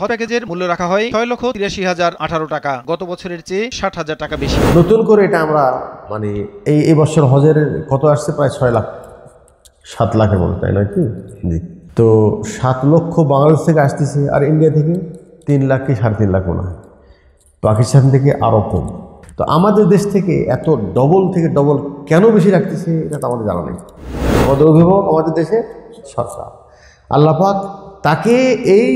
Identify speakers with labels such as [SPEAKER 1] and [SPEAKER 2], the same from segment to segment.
[SPEAKER 1] হজ প্যাকেজের মূল্য রাখা হয় ছয় লক্ষ তিরাশি হাজার আঠারো টাকা। গত বছরের চেয়ে ষাট হাজার টাকা বেশি।
[SPEAKER 2] নতুন করে এটা আমরা মানে এই এই বছর হজের কত আসছে? প্রায় ছয় লাখ। সাত লাখের মতো, তাই নয় কি? তো সাত লক্ষ বাংলাদেশ থেকে আসতেছে, আর ইন্ডিয়া থেকে তিন লাখ কি সাড়ে তিন লাখ মনে হয়। পাকিস্তান থেকে আরও কম। তো আমাদের দেশ থেকে এত ডবল থেকে ডবল কেন বেশি রাখতেছে, এটা তো আমাদের জানা নেই। আমাদের অভিভাবক আমাদের দেশে সরকার। আল্লাপাক তাকে এই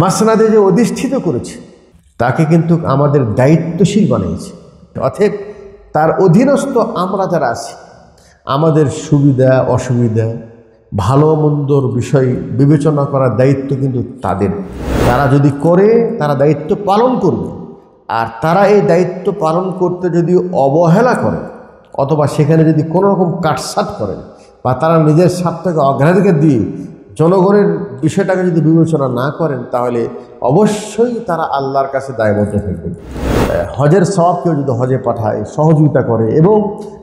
[SPEAKER 2] মাসনাদে যে অধিষ্ঠিত করেছে, তাকে কিন্তু আমাদের দায়িত্বশীল বানিয়েছে। অতএব তার অধীনস্থ আমরা যারা আছি, আমাদের সুবিধা, অসুবিধা, ভালো মন্দর বিষয় বিবেচনা করার দায়িত্ব কিন্তু তাদের। তারা যদি করে, তারা দায়িত্ব পালন করবে। আর তারা এই দায়িত্ব পালন করতে যদি অবহেলা করে, অথবা সেখানে যদি কোনো রকম কাটসাট করেন বা তারা নিজের স্বার্থকে অগ্রাধিকার দিয়ে জনগণের বিষয়টাকে যদি বিবেচনা না করেন তাহলে অবশ্যই তারা আল্লাহর কাছে দায়বদ্ধ থাকবেন আহ, হজের সব কেউ যদি হজে পাঠায় সহযোগিতা করে এবং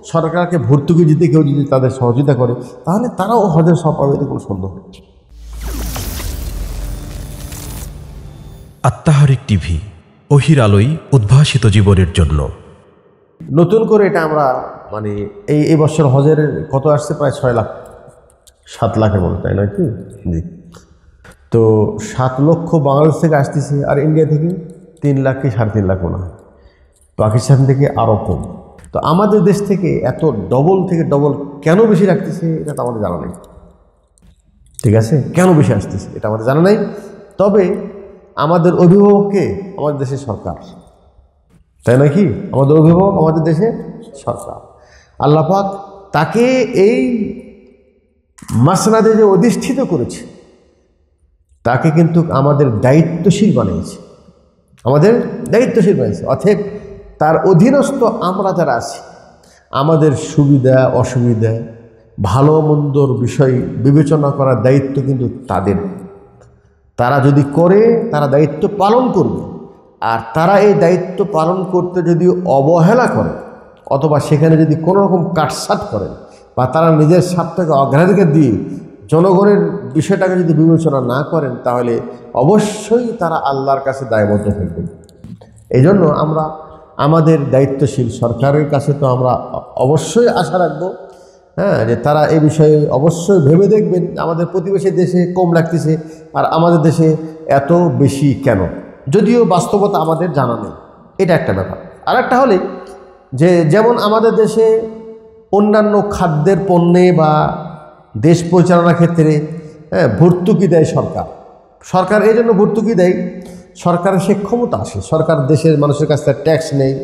[SPEAKER 2] সরকারকে ভর্তুকি দিতে কেউ যদি তাদের সহযোগিতা করে তাহলে তারাও হজের সব পাবে এতে কোনো সন্দেহ নেই।
[SPEAKER 3] আত্মাহারিক টিভি অহির আলোই উদ্ভাসিত জীবনের জন্য।
[SPEAKER 2] নতুন করে এটা আমরা মানে এই এই বছর হজের কত আসছে? প্রায় ছয় লাখ সাত লাখের মতো তাই নয় কি? জি। তো সাত লক্ষ বাংলাদেশ থেকে আসতেছে আর ইন্ডিয়া থেকে তিন লাখ কি সাড়ে তিন লাখ হয়। পাকিস্তান থেকে আরও কম। তো আমাদের দেশ থেকে এত ডবল থেকে ডবল কেন বেশি রাখতেছে, এটা তো আমাদের জানা নেই। ঠিক আছে? কেন বেশি আসতেছে, এটা আমাদের জানা নেই। তবে আমাদের অভিভাবককে আমাদের দেশের সরকার। তাই নাকি আমাদের অভিভাবক আমাদের দেশে সরকার। আল্লাপাক তাকে এই মাসনাদে যে অধিষ্ঠিত করেছে তাকে কিন্তু আমাদের দায়িত্বশীল বানিয়েছে। আমাদের দায়িত্বশীল বানিয়েছে। অতএব তার অধীনস্থ আমরা যারা আছি, আমাদের সুবিধা, অসুবিধা, ভালো মন্দর বিষয় বিবেচনা করার দায়িত্ব কিন্তু তাদের। তারা যদি করে, তারা দায়িত্ব পালন করবে। আর তারা এই দায়িত্ব পালন করতে যদি অবহেলা করে, অথবা সেখানে যদি কোনো রকম কাটসাট করেন বা তারা নিজের স্বার্থকে অগ্রাধিকার দিয়ে জনগণের বিষয়টাকে যদি বিবেচনা না করেন, তাহলে অবশ্যই তারা আল্লাহর কাছে দায়বদ্ধ থাকবেন এই জন্য আমরা আমাদের দায়িত্বশীল সরকারের কাছে তো আমরা অবশ্যই আশা রাখব হ্যাঁ যে তারা এ বিষয়ে অবশ্যই ভেবে দেখবেন আমাদের প্রতিবেশী দেশে কম লাগতেছে আর আমাদের দেশে এত বেশি কেন? যদিও বাস্তবতা আমাদের জানা নেই, এটা একটা ব্যাপার। আর একটা হলে যে যেমন আমাদের দেশে অন্যান্য খাদ্যের পণ্যে বা দেশ পরিচালনার ক্ষেত্রে হ্যাঁ ভর্তুকি দেয় সরকার। সরকার এই জন্য ভর্তুকি দেয়। সরকারের সে ক্ষমতা আসে সরকার দেশের মানুষের কাছ থেকে ট্যাক্স নেয়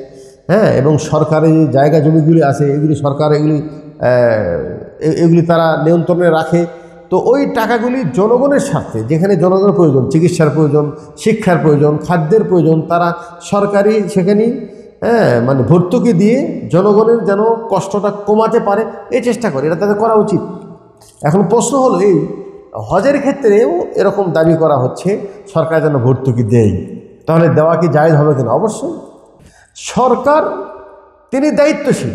[SPEAKER 2] হ্যাঁ এবং সরকারের যে জায়গা জমিগুলি আছে, এগুলি সরকার এগুলি এগুলি তারা নিয়ন্ত্রণে রাখে। তো ওই টাকাগুলি জনগণের স্বার্থে, যেখানে জনগণের প্রয়োজন, চিকিৎসার প্রয়োজন, শিক্ষার প্রয়োজন, খাদ্যের প্রয়োজন, তারা সরকারি সেখানে হ্যাঁ মানে ভর্তুকি দিয়ে জনগণের যেন কষ্টটা কমাতে পারে, এই চেষ্টা করে। এটা তাদের করা উচিত। এখন প্রশ্ন হলো এই হজের ক্ষেত্রেও এরকম দাবি করা হচ্ছে, সরকার যেন ভর্তুকি দেয়। তাহলে দেওয়া কি জায়জ হবে কিনা? অবশ্যই। সরকার, তিনি দায়িত্বশীল,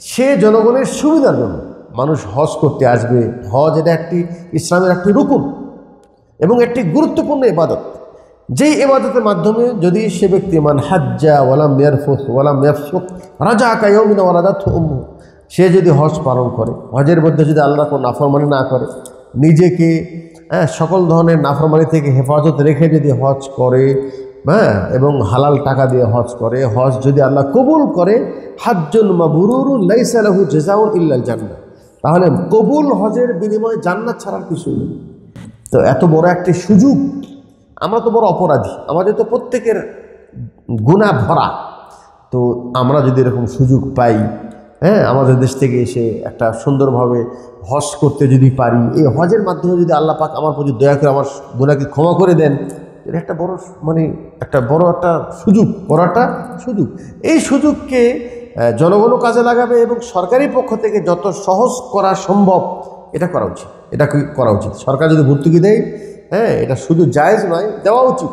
[SPEAKER 2] সে জনগণের সুবিধার জন্য মানুষ হজ করতে আসবে। হজ এটা একটি, ইসলামের একটি রুকুন এবং একটি গুরুত্বপূর্ণ ইবাদত। যেই ইবাদতের মাধ্যমে যদি সে ব্যক্তি, মান হাজ্জা ওয়ালাম মিয়ারফুস ওয়ালাম রাজা কায়মিনা ওয়ালাদা থুম্মু সে যদি হজ পালন করে, হজের মধ্যে যদি আল্লাহ কোনো নাফরমানি না করে, নিজেকে হ্যাঁ সকল ধরনের নাফরমানি থেকে হেফাজত রেখে যদি হজ করে হ্যাঁ এবং হালাল টাকা দিয়ে হজ করে, হজ যদি আল্লাহ কবুল করে হাজ্জুল মাবরুরু লাইসা লাহু জাযাউন ইল্লাল জান্নাহ। তাহলে কবুল হজের বিনিময়ে জান্নাত ছাড়ার কিছু নেই। তো এত বড় একটি সুযোগ। আমরা তো বড় অপরাধী। আমাদের তো প্রত্যেকের গুণা ভরা। তো আমরা যদি এরকম সুযোগ পাই হ্যাঁ আমাদের দেশ থেকে এসে একটা সুন্দরভাবে হজ করতে যদি পারি, এই হজের মাধ্যমে যদি আল্লাহ পাক আমার প্রতি দয়া করে আমার গুণাকে ক্ষমা করে দেন, এটা একটা বড় মানে একটা বড় একটা সুযোগ, বড় একটা সুযোগ। এই সুযোগকে জনগণও কাজে লাগাবে এবং সরকারি পক্ষ থেকে যত সহজ করা সম্ভব, এটা করা উচিত, এটা করা উচিত। সরকার যদি ভর্তুকি দেয় হ্যাঁ এটা শুধু জায়েজ নয়, দেওয়া উচিত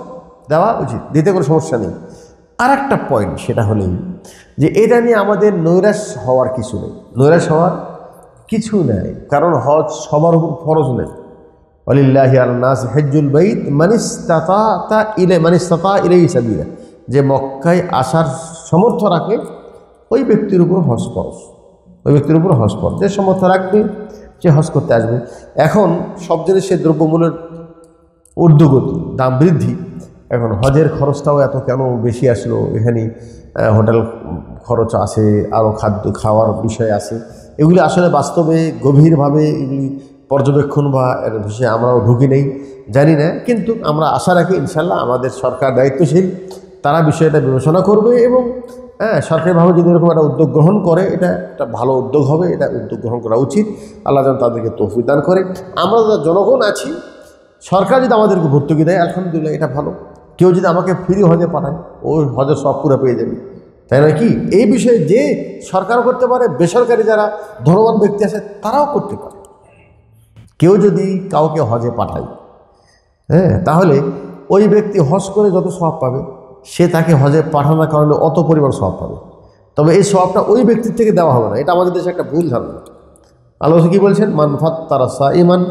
[SPEAKER 2] দেওয়া উচিত, দিতে কোনো সমস্যা নেই। আর একটা পয়েন্ট সেটা হলেই যে এটা নিয়ে আমাদের নৈরাশ হওয়ার কিছু নেই। নৈরাশ হওয়ার কিছু নেই। কারণ হজ সবার উপর ফরজ নেই। অলিল্লাহ আলনাস হেজুল বৈত মানিস্তাতা ইলে মানিস্তাতা ইলে সাবিলা। যে মক্কায় আসার সমর্থ রাখে, ওই ব্যক্তির উপর হজ খরচ ওই ব্যক্তির উপর হজ খরচ যে সমর্থ রাখবে, সে হজ করতে আসবে। এখন সব জিনিসের দ্রব্যমূল্যের ঊর্ধ্বগতি, দাম বৃদ্ধি এখন হজের খরচটাও এত কেন বেশি আসলো? এখানে হোটেল খরচ আছে আরও খাদ্য, খাওয়ার বিষয় আছে। এগুলি আসলে বাস্তবে গভীরভাবে এগুলি পর্যবেক্ষণ বা এর বিষয়ে আমরাও ঢুকি নেই, জানি না। কিন্তু আমরা আশা রাখি ইনশাল্লাহ আমাদের সরকার দায়িত্বশীল, তারা বিষয়টা বিবেচনা করবে এবং হ্যাঁ সরকারিভাবে যদি এরকম একটা উদ্যোগ গ্রহণ করে, এটা একটা ভালো উদ্যোগ হবে, এটা উদ্যোগ গ্রহণ করা উচিত। আল্লাহ যেন তাদেরকে তৌফিক দান করে। আমরা যারা জনগণ আছি, সরকার যদি আমাদেরকে ভর্তুকি দেয়, আলহামদুলিল্লাহ, এটা ভালো। কেউ যদি আমাকে ফ্রি হজে পাঠায়, ও হজের সব পুরো পেয়ে যাবে। তাই না কি? এই বিষয়ে যে সরকার করতে পারে, বেসরকারি যারা ধনবান ব্যক্তি আছে, তারাও করতে পারে। কেউ যদি কাউকে হজে পাঠায় হ্যাঁ তাহলে ওই ব্যক্তি হজ করে যত সব পাবে, সে তাকে হজে পাঠানোর কারণে অত পরিমাণ সব পাবে। তবে এই সবটা ওই ব্যক্তির থেকে দেওয়া হবে না, এটা আমাদের দেশে একটা ভুল ধারণা। আল্লাহ কি বলছেন? মানফাত তারা সাইমান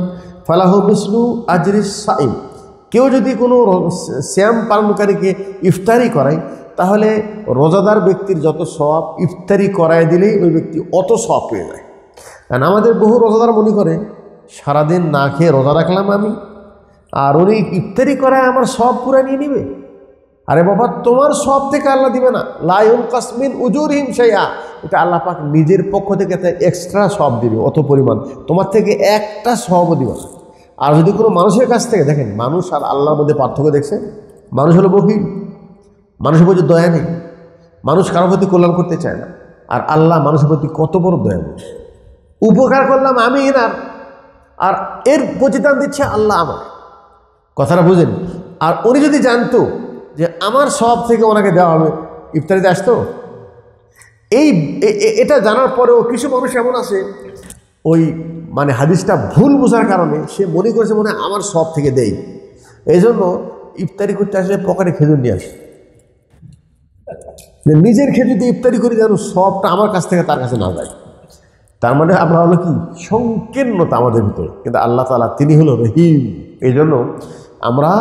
[SPEAKER 2] ফালাহ বিসলু আজরিস সাইম কেউ যদি কোনো শ্যাম পালনকারীকে ইফতারি করায়, তাহলে রোজাদার ব্যক্তির যত সব ইফতারি করায় দিলেই ওই ব্যক্তি অত সব পেয়ে যায়। কারণ আমাদের বহু রোজাদার মনে করে, সারাদিন না খেয়ে রোজা রাখলাম আমি, আর উনি ইফতারি করায় আমার সব পুরা নিয়ে নিবে। আরে বাবা, তোমার সব থেকে আল্লাহ দিবে না। লায়ন কাসমিন উজুর হিম সেইয়া এটা আল্লাহ পাক নিজের পক্ষ থেকে এক্সট্রা সব দিবে, অত পরিমাণ। তোমার থেকে একটা সবও দিবে না। আর যদি কোনো মানুষের কাছ থেকে, দেখেন, মানুষ আর আল্লাহর মধ্যে পার্থক্য দেখছে, মানুষ হলো বহির মানুষের প্রতি দয়া নেই, মানুষ কারোর প্রতি কল্যাণ করতে চায় না, আর আল্লাহ মানুষের প্রতি কত বড় দয়া উপকার করলাম আমি এনার আর এর প্রতিদান দিচ্ছে আল্লাহ আমার কথাটা বুঝেন, আর উনি যদি জানতো যে আমার সব থেকে ওনাকে দেওয়া হবে, ইফতারিতে আসতো? এই এটা জানার পরেও কিছু মানুষ এমন আছে, ওই মানে হাদিসটা ভুল বোঝার কারণে সে মনে করেছে মনে আমার সব থেকে দেই। এই জন্য ইফতারি করতে আসলে পকেটে খেজুর নিয়ে আসে। নিজের খেজুর দিয়ে ইফতারি করি যেন সবটা আমার কাছ থেকে তার কাছে না যায়। তার মানে আমরা হলো কি? সংকীর্ণতা আমাদের ভিতরে। কিন্তু আল্লাহ তালা তিনি হলো রহিম। এই জন্য আমরা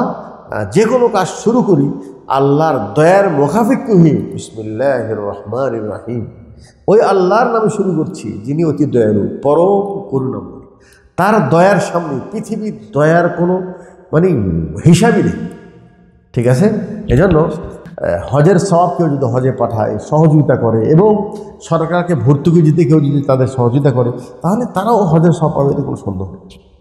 [SPEAKER 2] যে কোনো কাজ শুরু করি, আল্লাহর দয়ার মোখাফিকুহি বিসমুল্লাহ রহমান রাহিম। ওই আল্লাহর নামে শুরু করছি, যিনি অতি দয়ালু, পরম করুণাময়। তার দয়ার সামনে পৃথিবীর দয়ার কোনো মানে হিসাবই নেই। ঠিক আছে? এজন্য হজের সব কেউ যদি হজে পাঠায়, সহযোগিতা করে এবং সরকারকে ভর্তুকি দিতে কেউ যদি তাদের সহযোগিতা করে, তাহলে তারাও হজের সব পাবে এতে কোনো সন্দেহ নেই।